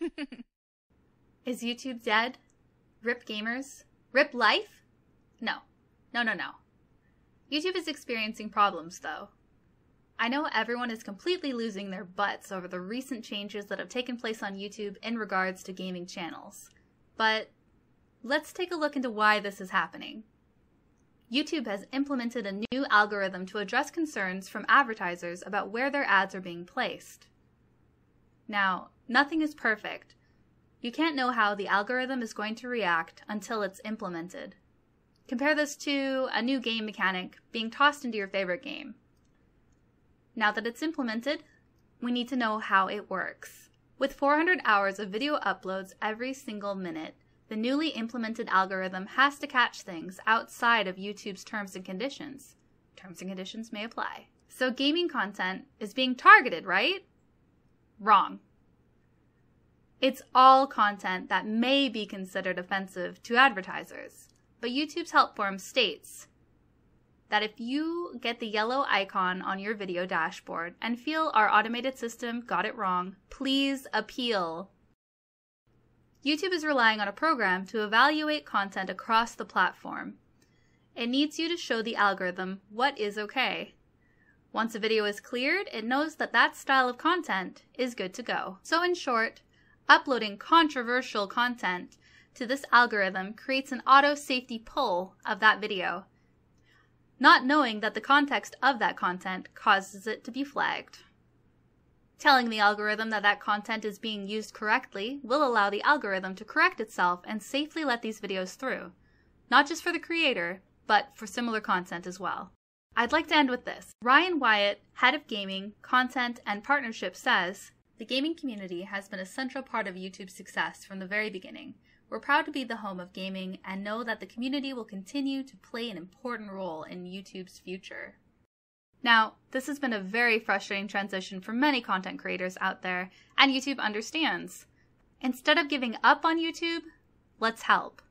Is YouTube dead? Rip gamers? Rip life? No. No, no, no. YouTube is experiencing problems, though. I know everyone is completely losing their butts over the recent changes that have taken place on YouTube in regards to gaming channels. But let's take a look into why this is happening. YouTube has implemented a new algorithm to address concerns from advertisers about where their ads are being placed. Now, nothing is perfect. You can't know how the algorithm is going to react until it's implemented. Compare this to a new game mechanic being tossed into your favorite game. Now that it's implemented, we need to know how it works. With 400 hours of video uploads every single minute, the newly implemented algorithm has to catch things outside of YouTube's terms and conditions. Terms and conditions may apply. So gaming content is being targeted, right? Wrong. It's all content that may be considered offensive to advertisers. But YouTube's help forum states that if you get the yellow icon on your video dashboard and feel our automated system got it wrong, please appeal. YouTube is relying on a program to evaluate content across the platform. It needs you to show the algorithm what is okay. Once a video is cleared, it knows that that style of content is good to go. So in short, uploading controversial content to this algorithm creates an auto safety pull of that video, not knowing that the context of that content causes it to be flagged. Telling the algorithm that that content is being used correctly will allow the algorithm to correct itself and safely let these videos through, not just for the creator, but for similar content as well. I'd like to end with this. Ryan Wyatt, head of gaming, content, and partnership, says The gaming community has been a central part of YouTube's success from the very beginning. We're proud to be the home of gaming and know that the community will continue to play an important role in YouTube's future. Now, this has been a very frustrating transition for many content creators out there, and YouTube understands. Instead of giving up on YouTube, let's help.